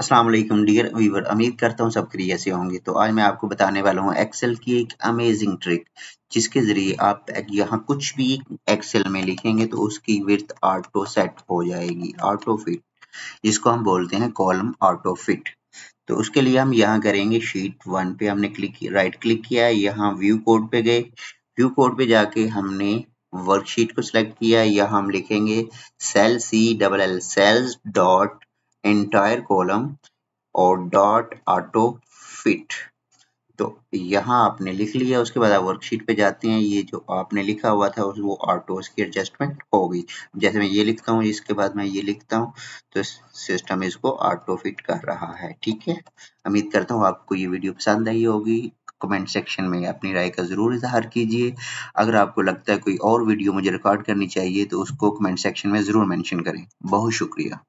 वालेकुम dear viewer उम्मीद करता हूँ सब क्रिया से होंगे। तो आज मैं आपको बताने वाला हूँ एक्सेल की एक अमेजिंग ट्रिक जिसके ज़रिए आप यहाँ कुछ भी एक्सेल में लिखेंगे तो उसकी विर्थ ऑटो सेट हो जाएगी। ऑटो फिट जिसको हम बोलते हैं कॉलम ऑटो फिट तो उसके लिए हम यहाँ करेंगे शीट वन पे हमने क्लिक राइट क्लिक किया यहाँ व्यू कोड पे गए। व्यू कोड पे जाके हमने वर्कशीट को सिलेक्ट किया यहाँ हम लिखेंगे cell C double L cells dot entire column और डॉट ऑटो फिट तो यहाँ आपने लिख लिया, उसके बाद आप वर्कशीट पे जाते हैं। ये जो आपने लिखा हुआ था, वो ऑटो की एडजस्टमेंट होगी जैसे मैं ये लिखता हूँ, इसके बाद मैं ये लिखता हूँ तो सिस्टम इसको ऑटो फिट कर रहा है, ठीक है? उम्मीद करता हूँ आपको ये वीडियो पसंद आई होगी। कमेंट सेक्शन में अपनी राय का ज़रूर इजहार कीजिए। अगर आपको लगता है कोई और वीडियो मुझे रिकॉर्ड करनी चाहिए तो उसको कमेंट सेक्शन में ज़रूर मेंशन करें। बहुत शुक्रिया।